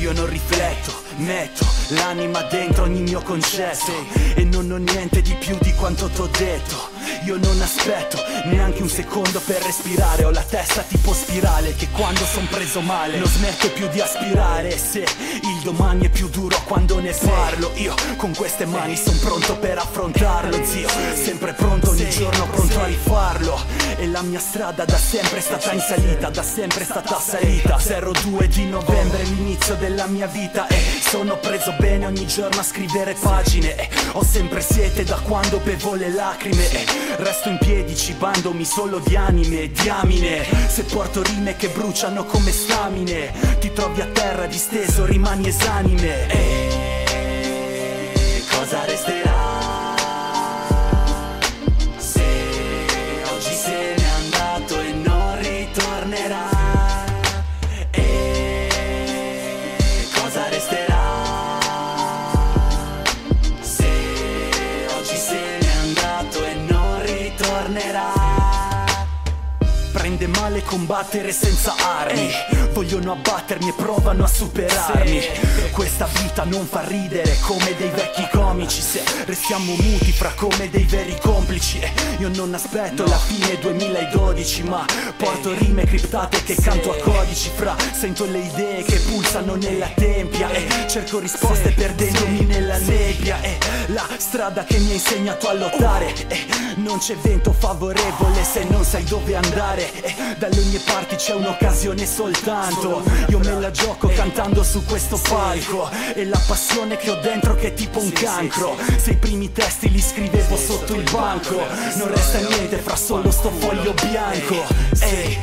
io non rifletto, metto l'anima dentro ogni mio concetto. E non ho niente di più di quanto t'ho detto. Io non aspetto neanche un secondo per respirare. Ho la testa tipo spirale che quando son preso male Non smetto più di aspirare. Se il domani è più duro quando ne parlo Io con queste mani son pronto per affrontarlo zio. Sempre la mia strada da sempre è stata in salita Da sempre è stata salita. 02 di novembre l'inizio della mia vita E sono preso bene ogni giorno a scrivere pagine E ho sempre siete da quando bevo le lacrime E Resto in piedi cibandomi solo di anime, diamine Se porto rime che bruciano come stamine Ti trovi a terra disteso, rimani esanime E cosa resterà? Ritornerà Prende male combattere senza armi. Vogliono abbattermi e provano a superarmi. Questa vita non fa ridere come dei vecchi comici. Se restiamo muti fra come dei veri complici. Io non aspetto la fine 2012 Ma porto rime criptate che canto a codici. Fra sento le idee che pulsano nella tempia E cerco risposte perdendomi nella nebbia. E la strada che mi ha insegnato a lottare. E non c'è vento favorevole se non sai dove andare. E dalle mie parti c'è un'occasione soltanto. Io me la gioco cantando su questo palco. E la passione che ho dentro che è tipo un cancro. Se i primi testi li scrivevo sotto il banco. Non resta niente fra solo sto foglio bianco. Ehi